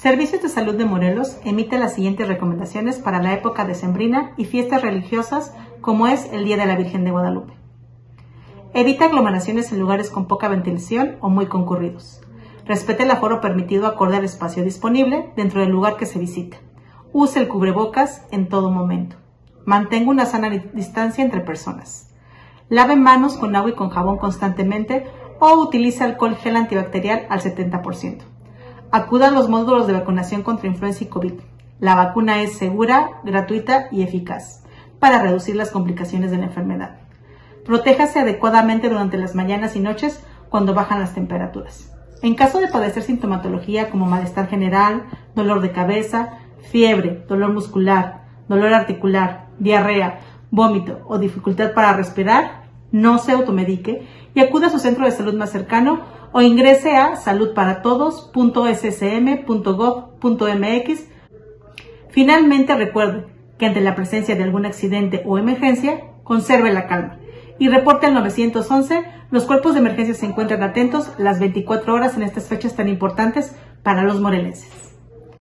Servicios de Salud de Morelos emite las siguientes recomendaciones para la época decembrina y fiestas religiosas como es el Día de la Virgen de Guadalupe. Evita aglomeraciones en lugares con poca ventilación o muy concurridos. Respete el aforo permitido acorde al espacio disponible dentro del lugar que se visita. Use el cubrebocas en todo momento. Mantenga una sana distancia entre personas. Lave manos con agua y con jabón constantemente o utilice alcohol gel antibacterial al 70%. Acuda a los módulos de vacunación contra influenza y COVID. La vacuna es segura, gratuita y eficaz para reducir las complicaciones de la enfermedad. Protéjase adecuadamente durante las mañanas y noches cuando bajan las temperaturas. En caso de padecer sintomatología como malestar general, dolor de cabeza, fiebre, dolor muscular, dolor articular, diarrea, vómito o dificultad para respirar, no se automedique y acuda a su centro de salud más cercano o ingrese a saludparatodos.ssm.gov.mx. Finalmente recuerde que ante la presencia de algún accidente o emergencia, conserve la calma y reporte al 911. Los cuerpos de emergencia se encuentran atentos las 24 horas en estas fechas tan importantes para los morelenses.